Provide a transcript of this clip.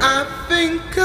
I think